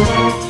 Música